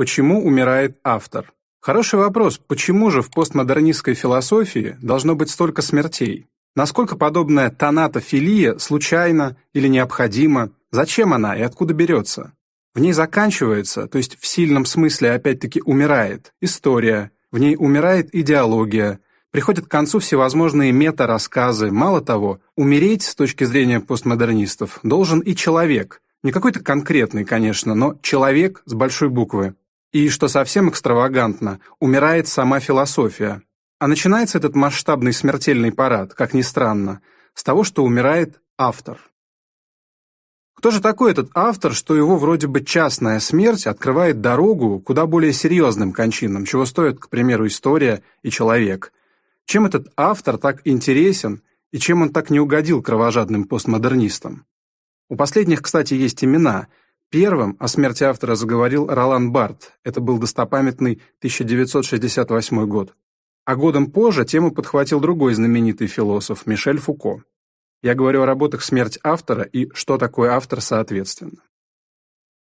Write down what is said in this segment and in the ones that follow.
Почему умирает автор? Хороший вопрос, почему же в постмодернистской философии должно быть столько смертей? Насколько подобная тонатофилия случайна или необходима? Зачем она и откуда берется? В ней заканчивается, то есть в сильном смысле опять-таки умирает, история, в ней умирает идеология, приходят к концу всевозможные мета-рассказы. Мало того, умереть с точки зрения постмодернистов должен и человек. Не какой-то конкретный, конечно, но человек с большой буквы. И, что совсем экстравагантно, умирает сама философия. А начинается этот масштабный смертельный парад, как ни странно, с того, что умирает автор. Кто же такой этот автор, что его вроде бы частная смерть открывает дорогу куда более серьезным кончинам, чего стоит, к примеру, история и человек? Чем этот автор так интересен и чем он так не угодил кровожадным постмодернистам? У последних, кстати, есть имена. Первым о смерти автора заговорил Ролан Барт, это был достопамятный 1968 год. А годом позже тему подхватил другой знаменитый философ Мишель Фуко. Я говорю о работах «Смерть автора» и «Что такое автор» соответственно.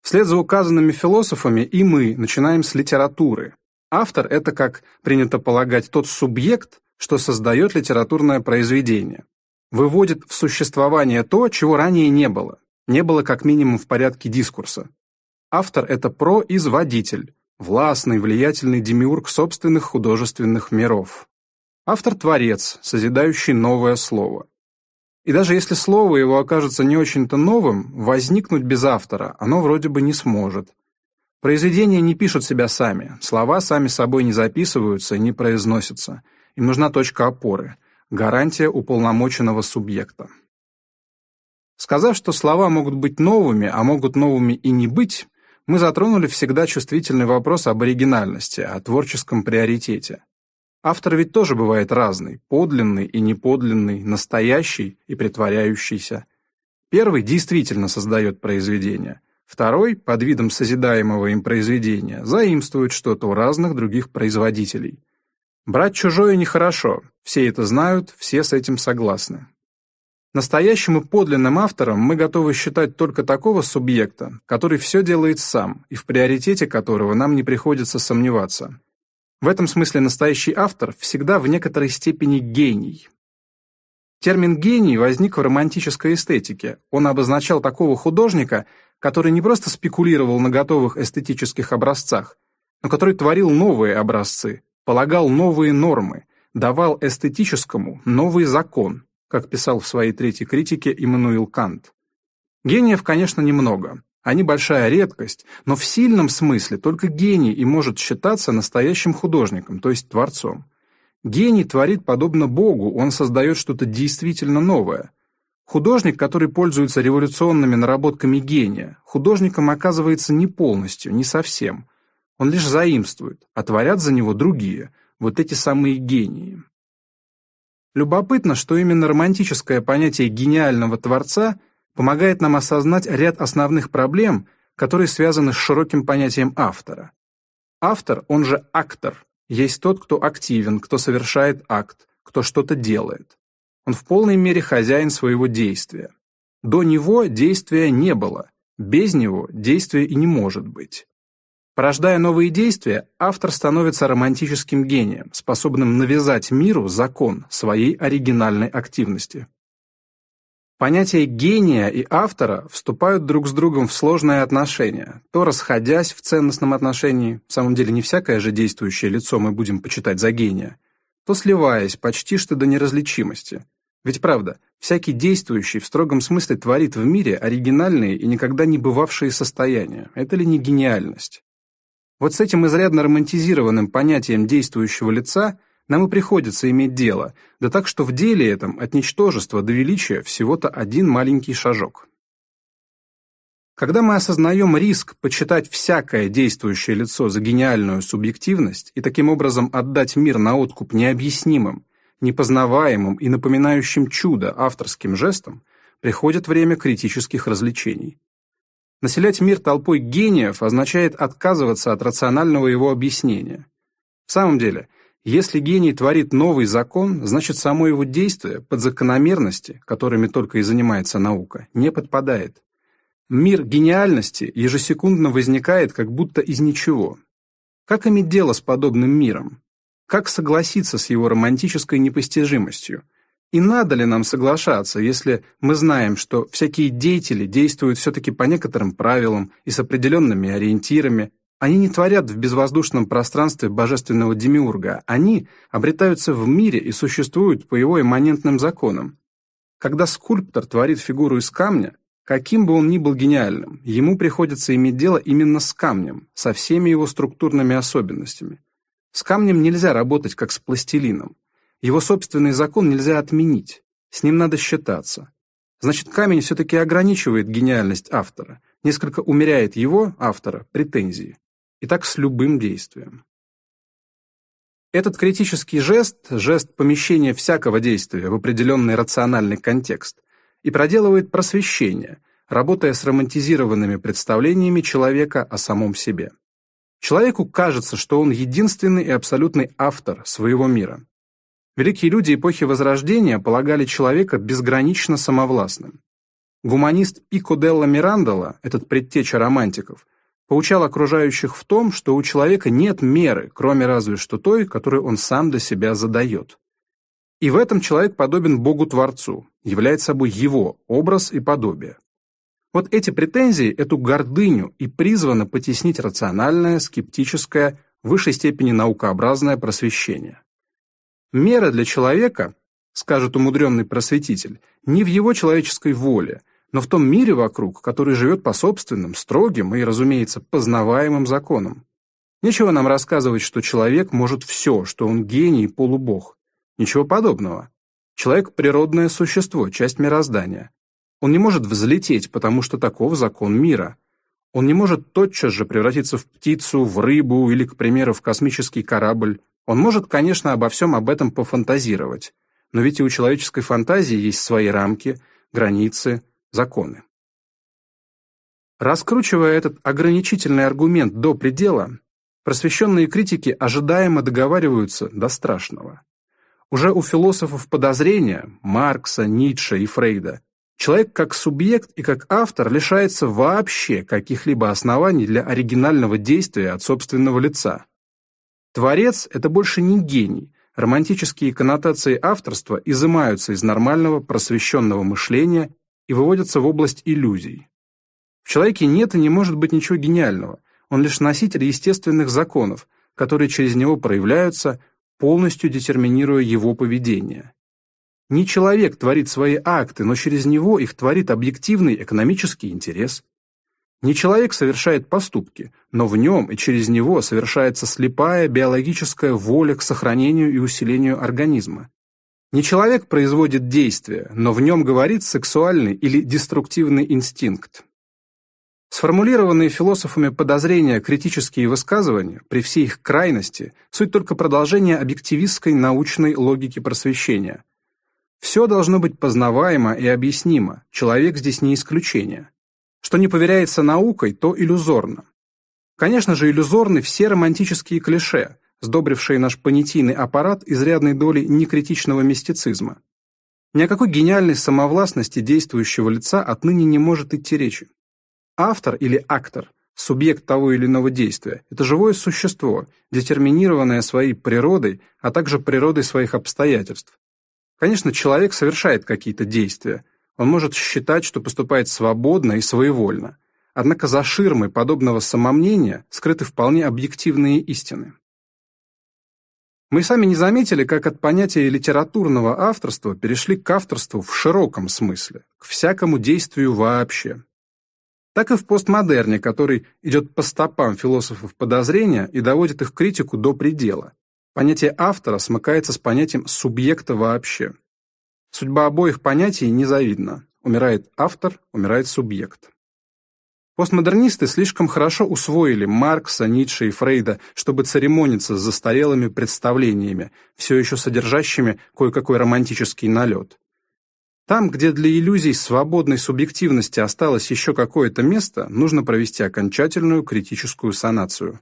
Вслед за указанными философами и мы начинаем с литературы. Автор – это, как принято полагать, тот субъект, что создает литературное произведение выводит в существование то, чего ранее не было, не было как минимум в порядке дискурса. Автор – это производитель, властный, влиятельный демиург собственных художественных миров. Автор – творец, созидающий новое слово. И даже если слово его окажется не очень-то новым, возникнуть без автора оно вроде бы не сможет. Произведения не пишут себя сами, слова сами собой не записываются и не произносятся. Им нужна точка опоры – гарантия уполномоченного субъекта. Сказав, что слова могут быть новыми, а могут новыми и не быть, мы затронули всегда чувствительный вопрос об оригинальности, о творческом приоритете. Автор ведь тоже бывает разный, подлинный и неподлинный, настоящий и притворяющийся. Первый действительно создает произведение, второй, под видом созидаемого им произведения, заимствует что-то у разных других производителей. Брать чужое нехорошо, все это знают, все с этим согласны. Настоящим и подлинным автором мы готовы считать только такого субъекта, который все делает сам и в приоритете которого нам не приходится сомневаться. В этом смысле настоящий автор всегда в некоторой степени гений. Термин «гений» возник в романтической эстетике. Он обозначал такого художника, который не просто спекулировал на готовых эстетических образцах, но который творил новые образцы, полагал новые нормы, давал эстетическому новый закон, как писал в своей третьей критике Иммануил Кант. Гениев, конечно, немного. Они большая редкость, но в сильном смысле только гений и может считаться настоящим художником, то есть творцом. Гений творит подобно Богу, он создает что-то действительно новое. Художник, который пользуется революционными наработками гения, художником оказывается не полностью, не совсем – он лишь заимствует, а творят за него другие, вот эти самые гении. Любопытно, что именно романтическое понятие гениального творца помогает нам осознать ряд основных проблем, которые связаны с широким понятием автора. Автор, он же актор, есть тот, кто активен, кто совершает акт, кто что-то делает. Он в полной мере хозяин своего действия. До него действия не было, без него действия и не может быть. Порождая новые действия, автор становится романтическим гением, способным навязать миру закон своей оригинальной активности. Понятия гения и автора вступают друг с другом в сложные отношения, то расходясь в ценностном отношении, в самом деле не всякое же действующее лицо мы будем почитать за гения, то сливаясь почти что до неразличимости. Ведь правда, всякий действующий в строгом смысле творит в мире оригинальные и никогда не бывавшие состояния. Это ли не гениальность? Вот с этим изрядно романтизированным понятием действующего лица нам и приходится иметь дело, да так что в деле этом от ничтожества до величия всего-то один маленький шажок. Когда мы осознаем риск почитать всякое действующее лицо за гениальную субъективность и таким образом отдать мир на откуп необъяснимым, непознаваемым и напоминающим чудо авторским жестом, приходит время критических развлечений. Населять мир толпой гениев означает отказываться от рационального его объяснения. В самом деле, если гений творит новый закон, значит само его действие под закономерности, которыми только и занимается наука, не подпадает. Мир гениальности ежесекундно возникает как будто из ничего. Как иметь дело с подобным миром? Как согласиться с его романтической непостижимостью? И надо ли нам соглашаться, если мы знаем, что всякие деятели действуют все-таки по некоторым правилам и с определенными ориентирами, они не творят в безвоздушном пространстве божественного демиурга, они обретаются в мире и существуют по его имманентным законам. Когда скульптор творит фигуру из камня, каким бы он ни был гениальным, ему приходится иметь дело именно с камнем, со всеми его структурными особенностями. С камнем нельзя работать как с пластилином. Его собственный закон нельзя отменить, с ним надо считаться. Значит, камень все-таки ограничивает гениальность автора, несколько умеряет его, автора, претензии. И так с любым действием. Этот критический жест, жест помещения всякого действия в определенный рациональный контекст, и проделывает просвещение, работая с романтизированными представлениями человека о самом себе. Человеку кажется, что он единственный и абсолютный автор своего мира. Великие люди эпохи Возрождения полагали человека безгранично самовластным. Гуманист Пико Делла Мирандола, этот предтеча романтиков, поучал окружающих в том, что у человека нет меры, кроме разве что той, которую он сам для себя задает. И в этом человек подобен Богу-творцу, является собой его образ и подобие. Вот эти претензии, эту гордыню и призвано потеснить рациональное, скептическое, в высшей степени наукообразное просвещение. Мера для человека, скажет умудренный просветитель, не в его человеческой воле, но в том мире вокруг, который живет по собственным, строгим и, разумеется, познаваемым законам. Нечего нам рассказывать, что человек может все, что он гений и полубог. Ничего подобного. Человек – природное существо, часть мироздания. Он не может взлететь, потому что таков закон мира. Он не может тотчас же превратиться в птицу, в рыбу или, к примеру, в космический корабль. Он может, конечно, обо всем об этом пофантазировать. Но ведь и у человеческой фантазии есть свои рамки, границы, законы. Раскручивая этот ограничительный аргумент до предела, просвещенные критики ожидаемо договариваются до страшного. Уже у философов подозрения, Маркса, Ницше и Фрейда, человек как субъект и как автор лишается вообще каких-либо оснований для оригинального действия от собственного лица. Творец – это больше не гений, романтические коннотации авторства изымаются из нормального просвещенного мышления и выводятся в область иллюзий. В человеке нет и не может быть ничего гениального, он лишь носитель естественных законов, которые через него проявляются, полностью детерминируя его поведение. Не человек творит свои акты, но через него их творит объективный экономический интерес. Не человек совершает поступки, но в нем и через него совершается слепая биологическая воля к сохранению и усилению организма. Не человек производит действие, но в нем говорит сексуальный или деструктивный инстинкт. Сформулированные философами подозрения критические высказывания, при всей их крайности, суть только продолжение объективистской научной логики просвещения. Все должно быть познаваемо и объяснимо, человек здесь не исключение. Что не поверяется наукой, то иллюзорно. Конечно же, иллюзорны все романтические клише – сдобрившие наш понятийный аппарат изрядной долей некритичного мистицизма. Ни о какой гениальной самовластности действующего лица отныне не может идти речи. Автор или актор, субъект того или иного действия, это живое существо, детерминированное своей природой, а также природой своих обстоятельств. Конечно, человек совершает какие-то действия, он может считать, что поступает свободно и своевольно, однако за ширмой подобного самомнения скрыты вполне объективные истины. Мы сами не заметили, как от понятия литературного авторства перешли к авторству в широком смысле, к всякому действию вообще. Так и в постмодерне, который идет по стопам философов подозрения и доводит их критику до предела. Понятие автора смыкается с понятием субъекта вообще. Судьба обоих понятий незавидна. Умирает автор, умирает субъект. Постмодернисты слишком хорошо усвоили Маркса, Ницше и Фрейда, чтобы церемониться с застарелыми представлениями, все еще содержащими кое-какой романтический налет. Там, где для иллюзий свободной субъективности осталось еще какое-то место, нужно провести окончательную критическую санацию.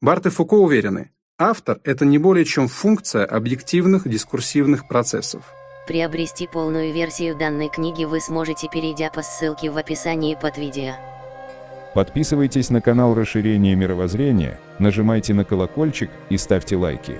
Барт и Фуко уверены, автор – это не более чем функция объективных дискурсивных процессов. Приобрести полную версию данной книги вы сможете, перейдя по ссылке в описании под видео. Подписывайтесь на канал Расширение мировоззрения, нажимайте на колокольчик и ставьте лайки.